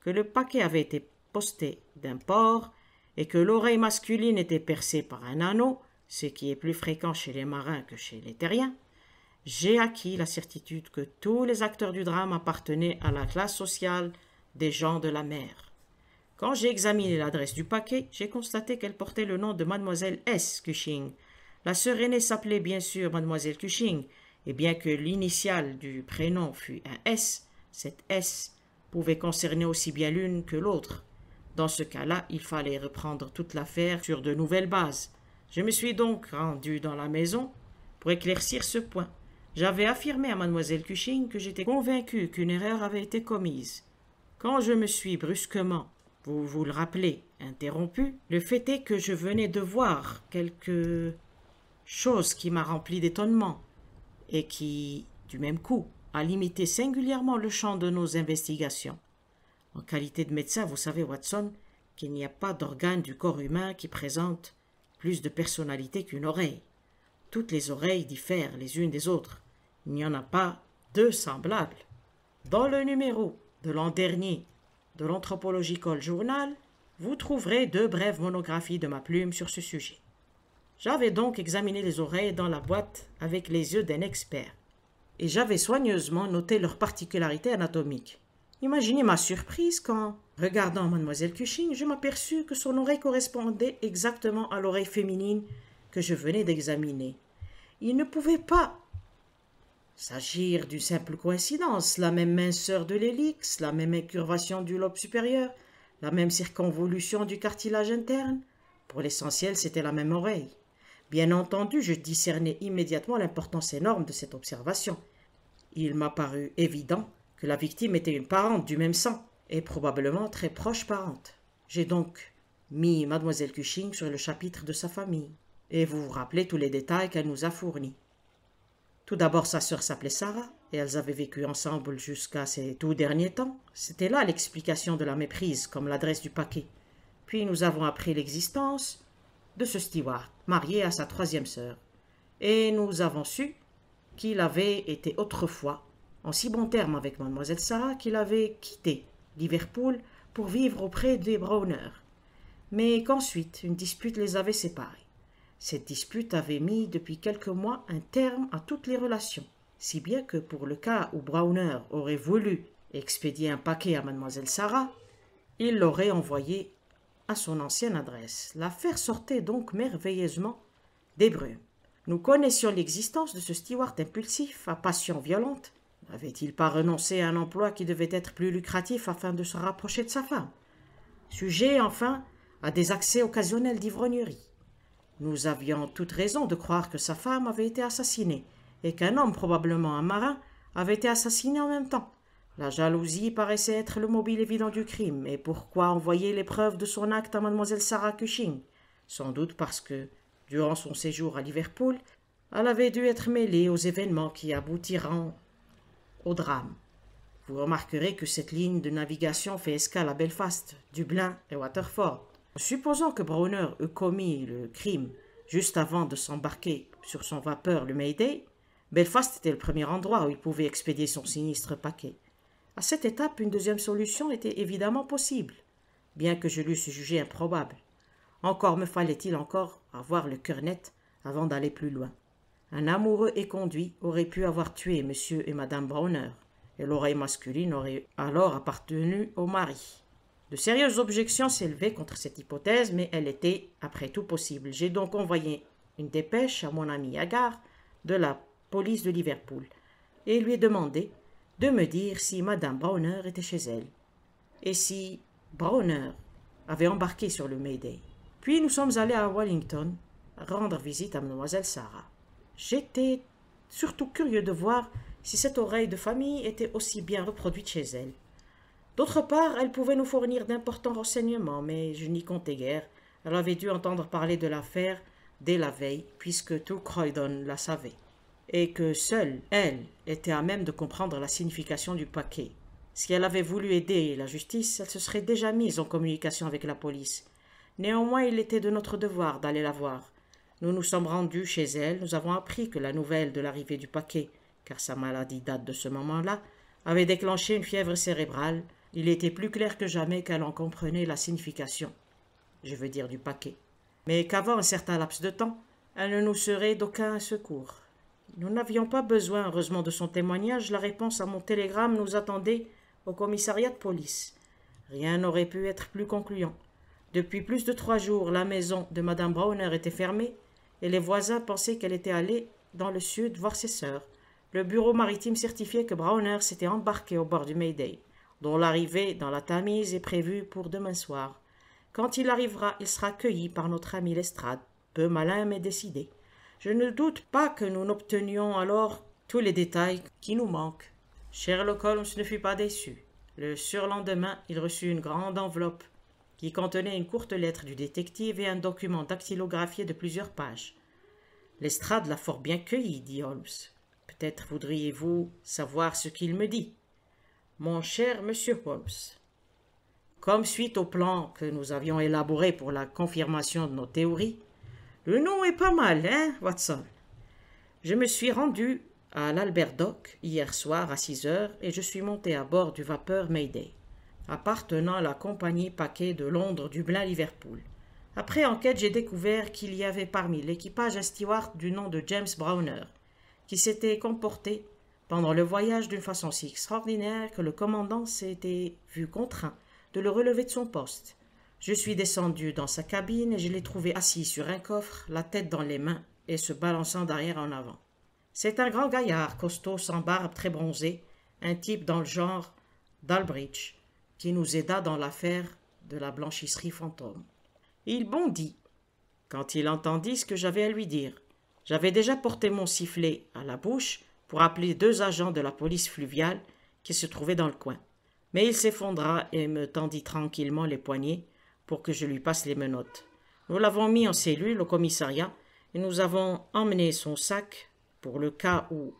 que le paquet avait été posté d'un port et que l'oreille masculine était percée par un anneau, ce qui est plus fréquent chez les marins que chez les terriens, j'ai acquis la certitude que tous les acteurs du drame appartenaient à la classe sociale des gens de la mer. Quand j'ai examiné l'adresse du paquet, j'ai constaté qu'elle portait le nom de mademoiselle S. Cushing. La sœur aînée s'appelait bien sûr mademoiselle Cushing, et bien que l'initiale du prénom fût un S, cette S pouvait concerner aussi bien l'une que l'autre. Dans ce cas-là, il fallait reprendre toute l'affaire sur de nouvelles bases. Je me suis donc rendu dans la maison pour éclaircir ce point. J'avais affirmé à mademoiselle Cushing que j'étais convaincu qu'une erreur avait été commise. Quand je me suis brusquement, vous vous le rappelez, interrompu, le fait est que je venais de voir quelque chose qui m'a rempli d'étonnement et qui, du même coup, a limité singulièrement le champ de nos investigations. En qualité de médecin, vous savez, Watson, qu'il n'y a pas d'organe du corps humain qui présente plus de personnalité qu'une oreille. Toutes les oreilles diffèrent les unes des autres. Il n'y en a pas deux semblables. Dans le numéro de l'an dernier de l'Anthropological Journal, vous trouverez deux brèves monographies de ma plume sur ce sujet. J'avais donc examiné les oreilles dans la boîte avec les yeux d'un expert, et j'avais soigneusement noté leurs particularités anatomiques. Imaginez ma surprise quand, regardant mademoiselle Cushing, je m'aperçus que son oreille correspondait exactement à l'oreille féminine que je venais d'examiner. Il ne pouvait pas s'agir d'une simple coïncidence, la même minceur de l'hélix, la même incurvation du lobe supérieur, la même circonvolution du cartilage interne. Pour l'essentiel, c'était la même oreille. Bien entendu, je discernais immédiatement l'importance énorme de cette observation. Il m'a paru évident la victime était une parente du même sang, et probablement très proche parente. J'ai donc mis mademoiselle Cushing sur le chapitre de sa famille, et vous vous rappelez tous les détails qu'elle nous a fournis. Tout d'abord, sa sœur s'appelait Sarah, et elles avaient vécu ensemble jusqu'à ces tout derniers temps. C'était là l'explication de la méprise, comme l'adresse du paquet. Puis nous avons appris l'existence de ce steward, marié à sa troisième sœur. Et nous avons su qu'il avait été autrefois en si bons termes avec mademoiselle Sarah qu'il avait quitté Liverpool pour vivre auprès des Browner, mais qu'ensuite une dispute les avait séparés. Cette dispute avait mis depuis quelques mois un terme à toutes les relations, si bien que pour le cas où Browner aurait voulu expédier un paquet à mademoiselle Sarah, il l'aurait envoyé à son ancienne adresse. L'affaire sortait donc merveilleusement des brumes. Nous connaissions l'existence de ce steward impulsif à passion violente. N'avait-il pas renoncé à un emploi qui devait être plus lucratif afin de se rapprocher de sa femme? Sujet, enfin, à des accès occasionnels d'ivrognerie. Nous avions toute raison de croire que sa femme avait été assassinée, et qu'un homme, probablement un marin, avait été assassiné en même temps. La jalousie paraissait être le mobile évident du crime, et pourquoi envoyer les preuves de son acte à mademoiselle Sarah Cushing? Sans doute parce que, durant son séjour à Liverpool, elle avait dû être mêlée aux événements qui aboutiront au drame. Vous remarquerez que cette ligne de navigation fait escale à Belfast, Dublin et Waterford. Supposons que Browner eût commis le crime juste avant de s'embarquer sur son vapeur le Mayday, Belfast était le premier endroit où il pouvait expédier son sinistre paquet. À cette étape, une deuxième solution était évidemment possible, bien que je l'eusse jugé improbable. Encore me fallait-il encore avoir le cœur net avant d'aller plus loin. Un amoureux éconduit aurait pu avoir tué monsieur et madame Browner, et l'oreille masculine aurait alors appartenu au mari. De sérieuses objections s'élevaient contre cette hypothèse, mais elle était, après tout, possible. J'ai donc envoyé une dépêche à mon ami Agar de la police de Liverpool et lui ai demandé de me dire si Madame Browner était chez elle et si Browner avait embarqué sur le Mayday. Puis nous sommes allés à Wellington rendre visite à Mademoiselle Sarah. J'étais surtout curieux de voir si cette oreille de famille était aussi bien reproduite chez elle. D'autre part, elle pouvait nous fournir d'importants renseignements, mais je n'y comptais guère. Elle avait dû entendre parler de l'affaire dès la veille, puisque tout Croydon la savait, et que seule elle était à même de comprendre la signification du paquet. Si elle avait voulu aider la justice, elle se serait déjà mise en communication avec la police. Néanmoins, il était de notre devoir d'aller la voir. Nous nous sommes rendus chez elle, nous avons appris que la nouvelle de l'arrivée du paquet, car sa maladie date de ce moment-là, avait déclenché une fièvre cérébrale, il était plus clair que jamais qu'elle en comprenait la signification, je veux dire du paquet, mais qu'avant un certain laps de temps, elle ne nous serait d'aucun secours. Nous n'avions pas besoin, heureusement, de son témoignage. La réponse à mon télégramme nous attendait au commissariat de police. Rien n'aurait pu être plus concluant. Depuis plus de trois jours, la maison de Madame Browner était fermée, et les voisins pensaient qu'elle était allée dans le sud voir ses sœurs. Le bureau maritime certifiait que Browner s'était embarqué au bord du Mayday dont l'arrivée dans la Tamise est prévue pour demain soir. Quand il arrivera, il sera cueilli par notre ami Lestrade, peu malin mais décidé. Je ne doute pas que nous n'obtenions alors tous les détails qui nous manquent. Sherlock Holmes ne fut pas déçu. Le surlendemain, il reçut une grande enveloppe contenait une courte lettre du détective et un document dactylographié de plusieurs pages. Lestrade l'a fort bien cueilli, dit Holmes. Peut-être voudriez-vous savoir ce qu'il me dit. Mon cher monsieur Holmes, comme suite au plan que nous avions élaboré pour la confirmation de nos théories, le nom est pas mal, hein, Watson? Je me suis rendu à l'Albert Dock hier soir à six heures et je suis monté à bord du vapeur Mayday, appartenant à la compagnie paquet de Londres, Dublin, Liverpool. Après enquête, j'ai découvert qu'il y avait parmi l'équipage un steward du nom de James Browner, qui s'était comporté pendant le voyage d'une façon si extraordinaire que le commandant s'était vu contraint de le relever de son poste. Je suis descendu dans sa cabine et je l'ai trouvé assis sur un coffre, la tête dans les mains et se balançant d'arrière en avant. C'est un grand gaillard, costaud, sans barbe, très bronzé, un type dans le genre d'Albridge, qui nous aida dans l'affaire de la blanchisserie fantôme. Il bondit quand il entendit ce que j'avais à lui dire. J'avais déjà porté mon sifflet à la bouche pour appeler deux agents de la police fluviale qui se trouvaient dans le coin. Mais il s'effondra et me tendit tranquillement les poignets pour que je lui passe les menottes. Nous l'avons mis en cellule au commissariat et nous avons emmené son sac pour le cas où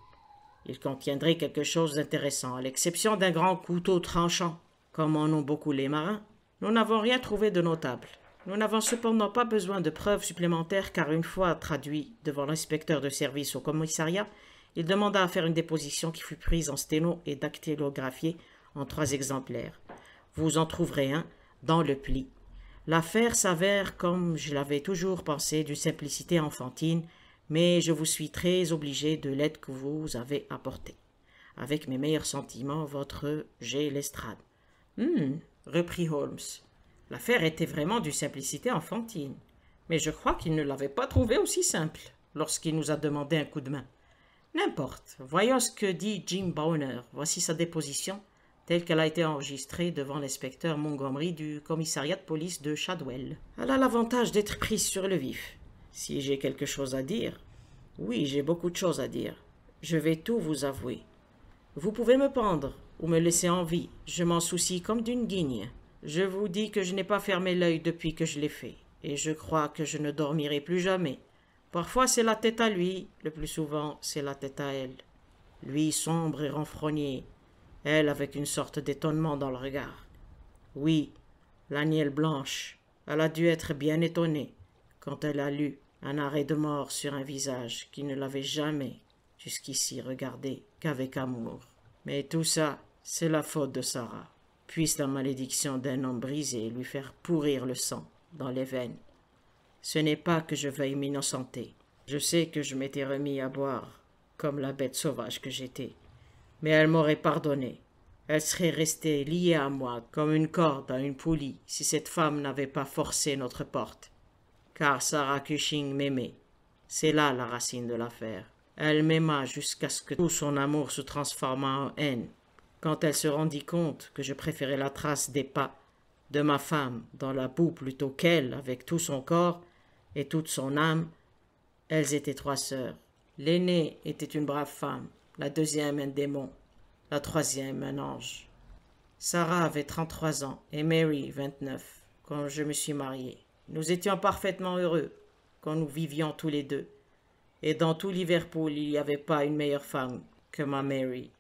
il contiendrait quelque chose d'intéressant, à l'exception d'un grand couteau tranchant, comme en ont beaucoup les marins. Nous n'avons rien trouvé de notable. Nous n'avons cependant pas besoin de preuves supplémentaires car une fois traduit devant l'inspecteur de service au commissariat, il demanda à faire une déposition qui fut prise en sténo et dactylographiée en trois exemplaires. Vous en trouverez un dans le pli. L'affaire s'avère, comme je l'avais toujours pensé, d'une simplicité enfantine, mais je vous suis très obligé de l'aide que vous avez apportée. Avec mes meilleurs sentiments, votre G. Lestrade. Hum, reprit Holmes. L'affaire était vraiment d'une simplicité enfantine. Mais je crois qu'il ne l'avait pas trouvée aussi simple lorsqu'il nous a demandé un coup de main. N'importe. Voyons ce que dit Jim Bowner. Voici sa déposition, telle qu'elle a été enregistrée devant l'inspecteur Montgomery du commissariat de police de Shadwell. Elle a l'avantage d'être prise sur le vif. Si j'ai quelque chose à dire. Oui, j'ai beaucoup de choses à dire. Je vais tout vous avouer. Vous pouvez me pendre me laisser en vie. Je m'en soucie comme d'une guigne. Je vous dis que je n'ai pas fermé l'œil depuis que je l'ai fait, et je crois que je ne dormirai plus jamais. Parfois c'est la tête à lui, le plus souvent c'est la tête à elle. Lui sombre et renfrogné, elle avec une sorte d'étonnement dans le regard. Oui, l'agnelle blanche, elle a dû être bien étonnée quand elle a lu un arrêt de mort sur un visage qui ne l'avait jamais jusqu'ici regardé qu'avec amour. Mais tout ça, c'est la faute de Sarah. Puisse la malédiction d'un homme brisé lui faire pourrir le sang dans les veines. Ce n'est pas que je veuille m'innocenter. Je sais que je m'étais remis à boire, comme la bête sauvage que j'étais. Mais elle m'aurait pardonné. Elle serait restée liée à moi comme une corde à une poulie si cette femme n'avait pas forcé notre porte. Car Sarah Cushing m'aimait. C'est là la racine de l'affaire. Elle m'aima jusqu'à ce que tout son amour se transformât en haine. Quand elle se rendit compte que je préférais la trace des pas de ma femme dans la boue plutôt qu'elle avec tout son corps, et toute son âme. Elles étaient trois sœurs. L'aînée était une brave femme, la deuxième un démon, la troisième un ange. Sarah avait trente-trois ans et Mary vingt-neuf quand je me suis marié. Nous étions parfaitement heureux quand nous vivions tous les deux. Et dans tout Liverpool, il n'y avait pas une meilleure femme que ma Mary.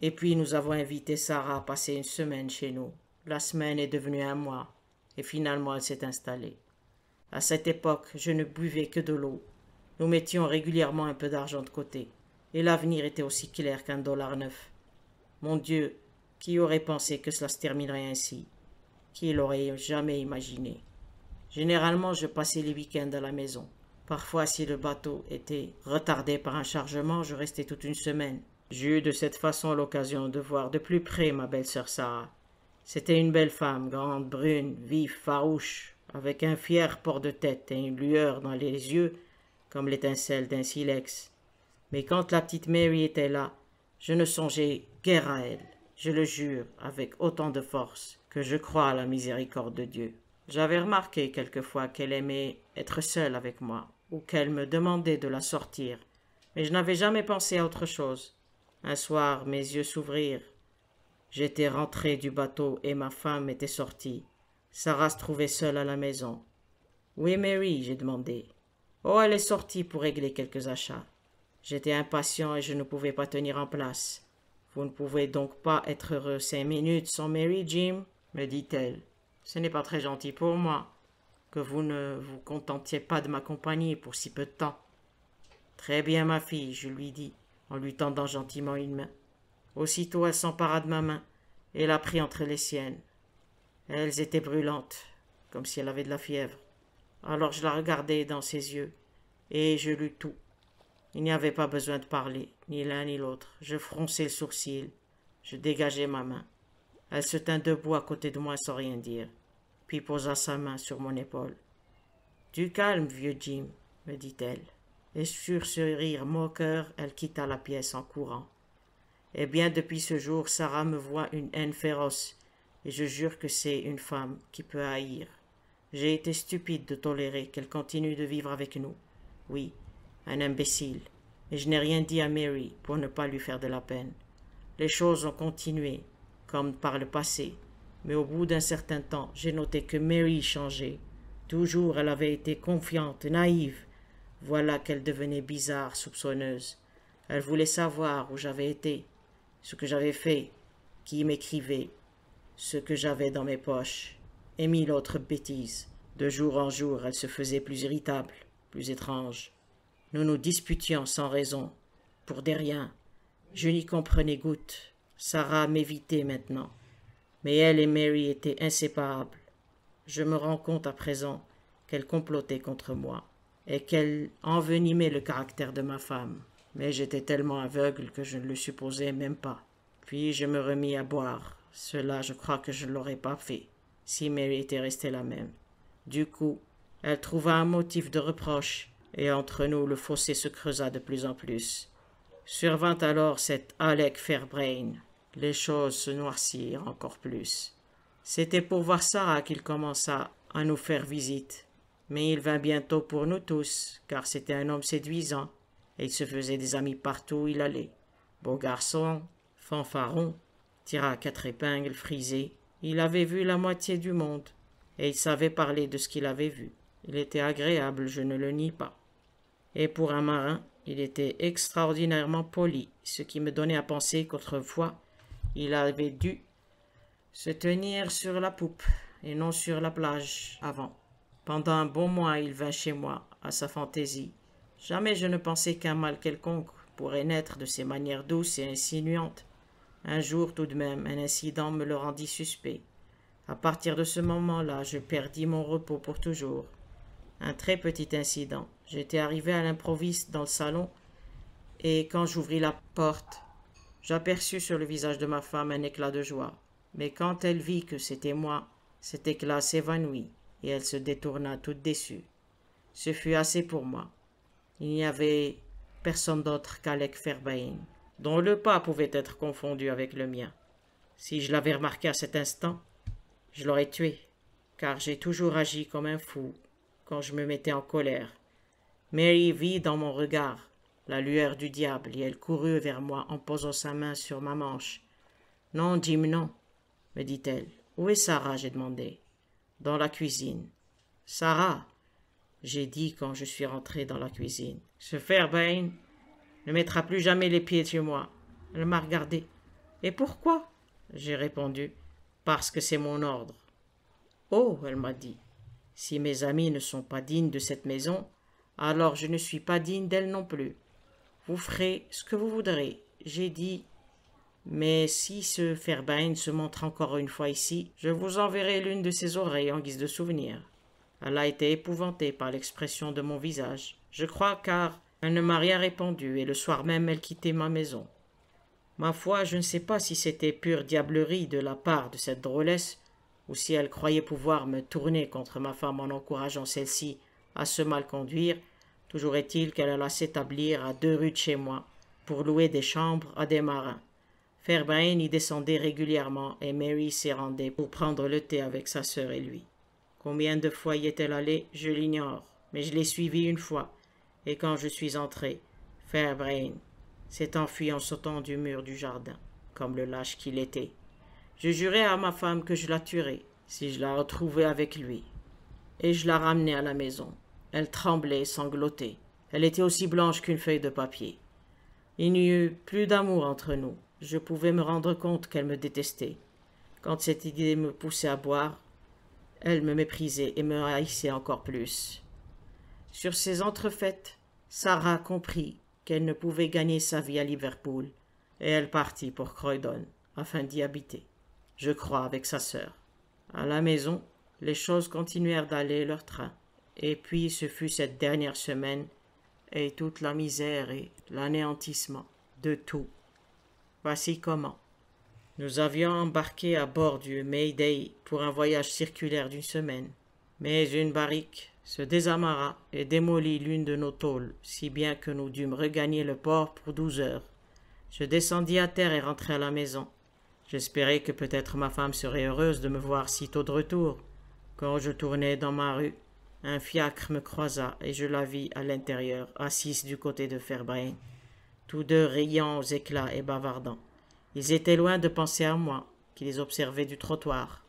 Et puis nous avons invité Sarah à passer une semaine chez nous. La semaine est devenue un mois, et finalement elle s'est installée. À cette époque, je ne buvais que de l'eau. Nous mettions régulièrement un peu d'argent de côté, et l'avenir était aussi clair qu'un dollar neuf. Mon Dieu, qui aurait pensé que cela se terminerait ainsi? Qui l'aurait jamais imaginé? Généralement, je passais les week-ends à la maison. Parfois, si le bateau était retardé par un chargement, je restais toute une semaine. J'eus de cette façon l'occasion de voir de plus près ma belle-sœur Sarah. C'était une belle femme, grande, brune, vive, farouche, avec un fier port de tête et une lueur dans les yeux comme l'étincelle d'un silex. Mais quand la petite Mary était là, je ne songeais guère à elle, je le jure, avec autant de force que je crois à la miséricorde de Dieu. J'avais remarqué quelquefois qu'elle aimait être seule avec moi, ou qu'elle me demandait de la sortir, mais je n'avais jamais pensé à autre chose. Un soir, mes yeux s'ouvrirent. J'étais rentré du bateau et ma femme était sortie. Sarah se trouvait seule à la maison. Est Mary j'ai demandé. Oh, elle est sortie pour régler quelques achats. J'étais impatient et je ne pouvais pas tenir en place. Vous ne pouvez donc pas être heureux cinq minutes sans Mary, Jim me dit-elle. Ce n'est pas très gentil pour moi que vous ne vous contentiez pas de ma compagnie pour si peu de temps. Très bien, ma fille, je lui dis, en lui tendant gentiment une main. Aussitôt elle s'empara de ma main et la prit entre les siennes. Elles étaient brûlantes, comme si elle avait de la fièvre. Alors je la regardai dans ses yeux, et je lus tout. Il n'y avait pas besoin de parler, ni l'un ni l'autre. Je fronçai le sourcil, je dégageai ma main. Elle se tint debout à côté de moi sans rien dire, puis posa sa main sur mon épaule. Du calme, vieux Jim, me dit-elle. Et sur ce rire moqueur, elle quitta la pièce en courant. Eh bien, depuis ce jour, Sarah me voit une haine féroce, et je jure que c'est une femme qui peut haïr. J'ai été stupide de tolérer qu'elle continue de vivre avec nous. Oui, un imbécile. Et je n'ai rien dit à Mary pour ne pas lui faire de la peine. Les choses ont continué, comme par le passé, mais au bout d'un certain temps, j'ai noté que Mary changeait. Toujours elle avait été confiante, naïve. Voilà qu'elle devenait bizarre, soupçonneuse. Elle voulait savoir où j'avais été, ce que j'avais fait, qui m'écrivait, ce que j'avais dans mes poches, et mille autres bêtises. De jour en jour, elle se faisait plus irritable, plus étrange. Nous nous disputions sans raison, pour des riens. Je n'y comprenais goutte. Sarah m'évitait maintenant. Mais elle et Mary étaient inséparables. Je me rends compte à présent qu'elle complotait contre moi et qu'elle envenimait le caractère de ma femme. Mais j'étais tellement aveugle que je ne le supposais même pas. Puis je me remis à boire. Cela, je crois que je ne l'aurais pas fait si Mary était restée la même. Du coup, elle trouva un motif de reproche et entre nous le fossé se creusa de plus en plus. Survint alors cet Alec Fairbrain. Les choses se noircirent encore plus. C'était pour voir Sarah qu'il commença à nous faire visite. Mais il vint bientôt pour nous tous, car c'était un homme séduisant, et il se faisait des amis partout où il allait. Beau garçon, fanfaron, tira quatre épingles frisées. Il avait vu la moitié du monde, et il savait parler de ce qu'il avait vu. Il était agréable, je ne le nie pas et pour un marin, il était extraordinairement poli, ce qui me donnait à penser qu'autrefois il avait dû se tenir sur la poupe et non sur la plage avant. Pendant un bon mois il vint chez moi, à sa fantaisie. Jamais je ne pensais qu'un mal quelconque pourrait naître de ses manières douces et insinuantes. Un jour tout de même un incident me le rendit suspect. À partir de ce moment-là, je perdis mon repos pour toujours. Un très petit incident. J'étais arrivé à l'improviste dans le salon, et quand j'ouvris la porte, j'aperçus sur le visage de ma femme un éclat de joie. Mais quand elle vit que c'était moi, cet éclat s'évanouit, et elle se détourna toute déçue. Ce fut assez pour moi. Il n'y avait personne d'autre qu'Alec Fairbairn, dont le pas pouvait être confondu avec le mien. Si je l'avais remarqué à cet instant, je l'aurais tué, car j'ai toujours agi comme un fou quand je me mettais en colère. Mary vit dans mon regard la lueur du diable, et elle courut vers moi en posant sa main sur ma manche. Non, Jim, non, me dit-elle. Où est Sarah? j'ai demandé. Dans la cuisine. Sarah j'ai dit quand je suis rentré dans la cuisine. Ce Fairbairn ne mettra plus jamais les pieds chez moi. Elle m'a regardé. Et pourquoi? J'ai répondu. Parce que c'est mon ordre. Oh, elle m'a dit. Si mes amis ne sont pas dignes de cette maison, alors je ne suis pas digne d'elle non plus. Vous ferez ce que vous voudrez. J'ai dit. Mais si ce Fairbairn se montre encore une fois ici, je vous enverrai l'une de ses oreilles en guise de souvenir. Elle a été épouvantée par l'expression de mon visage. Je crois car elle ne m'a rien répondu et le soir même elle quittait ma maison. Ma foi, je ne sais pas si c'était pure diablerie de la part de cette drôlesse, ou si elle croyait pouvoir me tourner contre ma femme en encourageant celle-ci à se mal conduire, toujours est-il qu'elle alla s'établir à deux rues de chez moi pour louer des chambres à des marins. Y descendait régulièrement et Mary s'y rendait pour prendre le thé avec sa sœur et lui. Combien de fois y est-elle allée, je l'ignore, mais je l'ai suivie une fois, et quand je suis entré, Fairbrain s'est enfui en sautant du mur du jardin, comme le lâche qu'il était. Je jurai à ma femme que je la tuerais si je la retrouvais avec lui, et je la ramenai à la maison. Elle tremblait, sanglotait. Elle était aussi blanche qu'une feuille de papier. Il n'y eut plus d'amour entre nous. Je pouvais me rendre compte qu'elle me détestait. Quand cette idée me poussait à boire, elle me méprisait et me haïssait encore plus. Sur ces entrefaites, Sarah comprit qu'elle ne pouvait gagner sa vie à Liverpool, et elle partit pour Croydon afin d'y habiter, je crois, avec sa sœur. À la maison, les choses continuèrent d'aller leur train. Et puis ce fut cette dernière semaine et toute la misère et l'anéantissement de tout. Voici comment. Nous avions embarqué à bord du Mayday pour un voyage circulaire d'une semaine. Mais une barrique se désamarra et démolit l'une de nos tôles, si bien que nous dûmes regagner le port pour douze heures. Je descendis à terre et rentrai à la maison. J'espérais que peut-être ma femme serait heureuse de me voir si tôt de retour. Quand je tournais dans ma rue, un fiacre me croisa et je la vis à l'intérieur, assise du côté de Fairbrain, tous deux riant aux éclats et bavardant. Ils étaient loin de penser à moi, qui les observais du trottoir.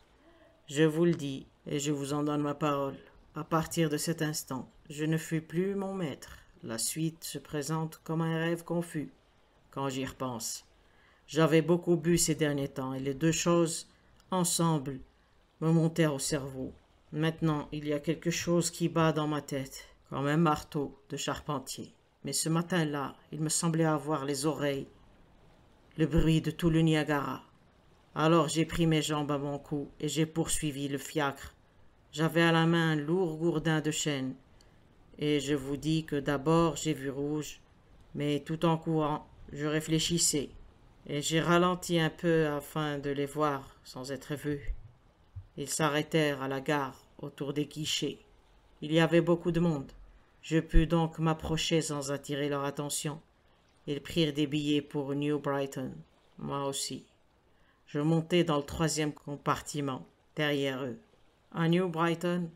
Je vous le dis, et je vous en donne ma parole. À partir de cet instant, je ne fus plus mon maître. La suite se présente comme un rêve confus, quand j'y repense. J'avais beaucoup bu ces derniers temps, et les deux choses, ensemble, me montèrent au cerveau. Maintenant, il y a quelque chose qui bat dans ma tête, comme un marteau de charpentier. Mais ce matin-là, il me semblait avoir les oreilles, le bruit de tout le Niagara. Alors j'ai pris mes jambes à mon cou et j'ai poursuivi le fiacre. J'avais à la main un lourd gourdin de chêne. Et je vous dis que d'abord j'ai vu rouge, mais tout en courant, je réfléchissais, et j'ai ralenti un peu afin de les voir sans être vu. Ils s'arrêtèrent à la gare, autour des guichets. Il y avait beaucoup de monde. Je pus donc m'approcher sans attirer leur attention. Ils prirent des billets pour New Brighton, moi aussi. Je montai dans le troisième compartiment, derrière eux. À New Brighton,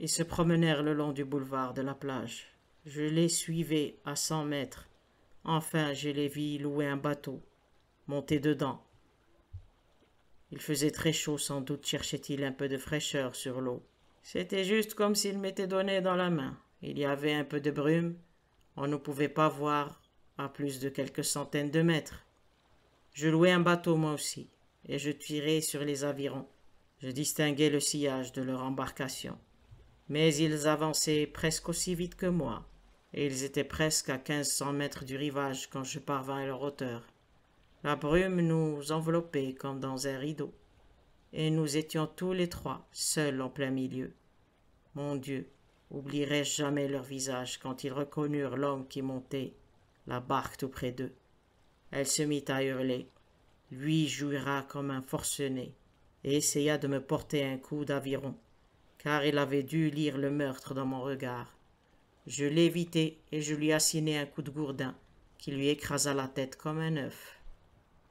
ils se promenèrent le long du boulevard de la plage. Je les suivais à cent mètres. Enfin, je les vis louer un bateau, monter dedans, il faisait très chaud, sans doute cherchait-il un peu de fraîcheur sur l'eau. C'était juste comme s'il m'était donné dans la main. Il y avait un peu de brume. On ne pouvait pas voir à plus de quelques centaines de mètres. Je louai un bateau moi aussi, et je tirai sur les avirons. Je distinguais le sillage de leur embarcation. Mais ils avançaient presque aussi vite que moi, et ils étaient presque à quinze cents mètres du rivage quand je parvins à leur hauteur. La brume nous enveloppait comme dans un rideau, et nous étions tous les trois seuls en plein milieu. Mon Dieu, oublierai-je jamais leur visage quand ils reconnurent l'homme qui montait la barque tout près d'eux. Elle se mit à hurler. Lui jouira comme un forcené et essaya de me porter un coup d'aviron, car il avait dû lire le meurtre dans mon regard. Je l'évitai et je lui assinai un coup de gourdin qui lui écrasa la tête comme un œuf.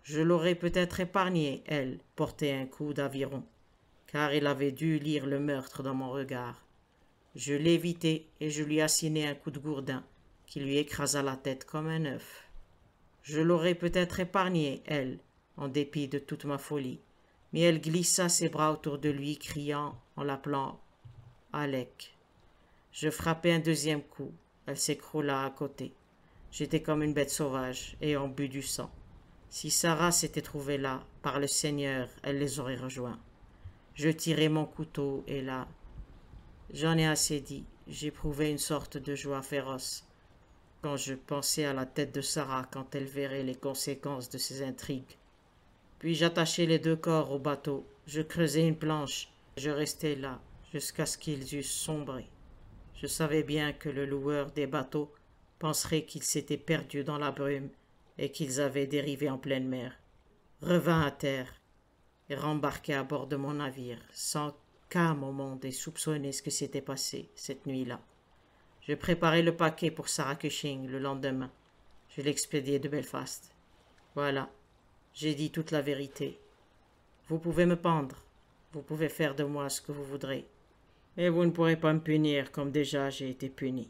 Je l'aurais peut-être épargné, elle, porter un coup d'aviron, car il avait dû lire le meurtre dans mon regard. Je l'évitai et je lui assinai un coup de gourdin, qui lui écrasa la tête comme un œuf. Je l'aurais peut-être épargné, elle, en dépit de toute ma folie, mais elle glissa ses bras autour de lui, criant, en l'appelant Alec. Je frappai un deuxième coup. Elle s'écroula à côté. J'étais comme une bête sauvage, ayant bu du sang. Si Sarah s'était trouvée là, par le Seigneur, elle les aurait rejoints. Je tirai mon couteau et là, j'en ai assez dit, j'éprouvais une sorte de joie féroce quand je pensais à la tête de Sarah quand elle verrait les conséquences de ses intrigues. Puis j'attachai les deux corps au bateau, je creusai une planche, je restai là jusqu'à ce qu'ils eussent sombré. Je savais bien que le loueur des bateaux penserait qu'ils s'étaient perdus dans la brume et qu'ils avaient dérivé en pleine mer, revint à terre et rembarquai à bord de mon navire, sans qu'âme au monde ait soupçonné ce qui s'était passé cette nuit-là. Je préparai le paquet pour Sarah Cushing le lendemain. Je l'expédiai de Belfast. Voilà, j'ai dit toute la vérité. Vous pouvez me pendre, vous pouvez faire de moi ce que vous voudrez, mais vous ne pourrez pas me punir comme déjà j'ai été puni.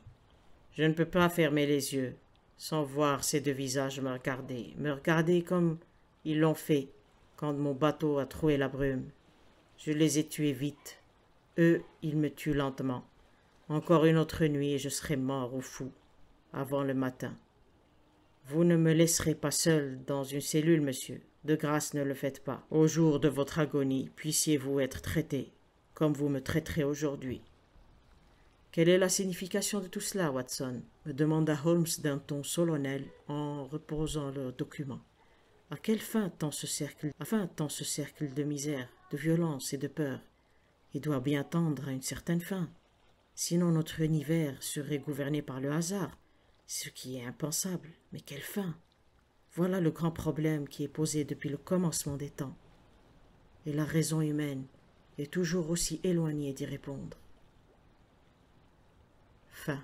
Je ne peux pas fermer les yeux sans voir ces deux visages me regarder, me regarder comme ils l'ont fait quand mon bateau a troué la brume. Je les ai tués vite. Eux, ils me tuent lentement. Encore une autre nuit et je serai mort ou fou avant le matin. Vous ne me laisserez pas seul dans une cellule, monsieur. De grâce ne le faites pas. Au jour de votre agonie, puissiez-vous être traité comme vous me traiterez aujourd'hui. Quelle est la signification de tout cela, Watson? me demanda Holmes d'un ton solennel en reposant le document. À quelle fin tend ce cercle, ce cercle de misère, de violence et de peur Il doit bien tendre à une certaine fin. Sinon notre univers serait gouverné par le hasard, ce qui est impensable. Mais quelle fin Voilà le grand problème qui est posé depuis le commencement des temps. Et la raison humaine est toujours aussi éloignée d'y répondre. Fin.